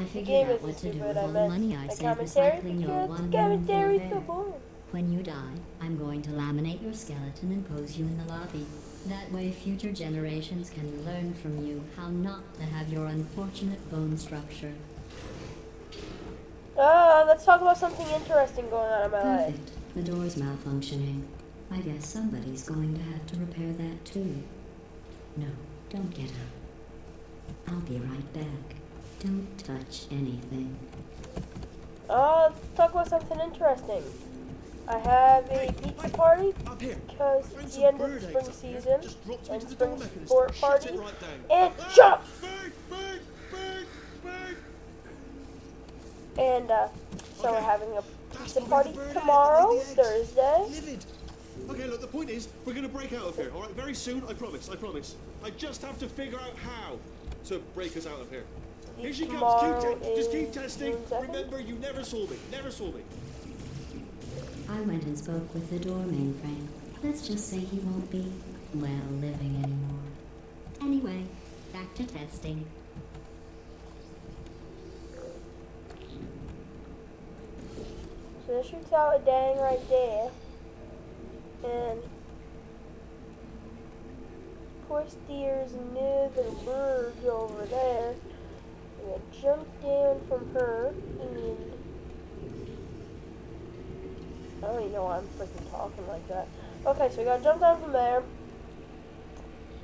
I figured out what to do with all the money I saved recycling your one commentary so boring. When you die, I'm going to laminate your skeleton and pose you in the lobby. That way, future generations can learn from you how not to have your unfortunate bone structure. Ah, let's talk about something interesting going on in my life. Perfect. The door's malfunctioning. I guess somebody's going to have to repair that too. No, don't get up. I'll be right back. Don't touch anything. Uh, let's talk about something interesting. I have a pizza party because Find it's the end of eggs spring up season Just dropped and into the door spring sport party. right. And Ah! jump! Bird, bird, bird, bird, bird. And uh, so we're having a pizza the party the bird ate. tomorrow, Leave the eggs. Thursday. Livid. Okay, look, the point is, we're going to break out of here, all right? Very soon, I promise, I promise. I just have to figure out how to break us out of here. Here she comes. Tomorrow Keep te- just keep is testing. Remember, you never saw me. Never saw me. I went and spoke with the door mainframe. Let's just say he won't be, well, living anymore. Anyway, back to testing. So this shoots out a dang right there. And poor steers near the bird over there. Jump down from her and I don't even know why I'm freaking talking like that. Okay, so we gotta jump down from there.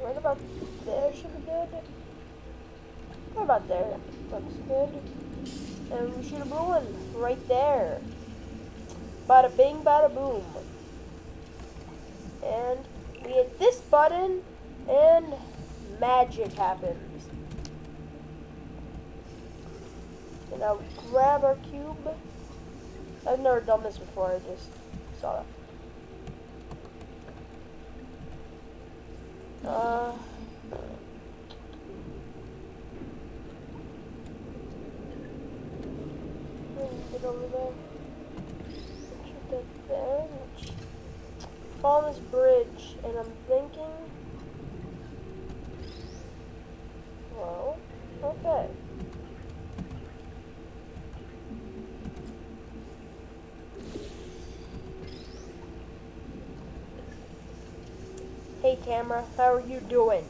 Right about there should be good. Right about there. Looks good. And we a blue one right there. Bada bing, bada boom. And we hit this button, and magic happens. Now grab our cube. I've never done this before, I just saw that. Uh, get over there. Shoot that there. Fall this bridge, and I'm thinking. Well, okay. Hey camera, how are you doing?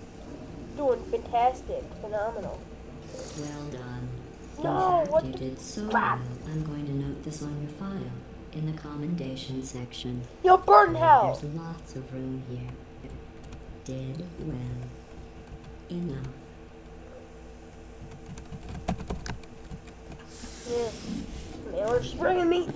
Doing fantastic, phenomenal. Well done. No, In fact, what you did so well. I'm going to note this on your file in the commendation section. Yo, burn hell! There's lots of room here. Did well. Enough. Yeah. Just bringing me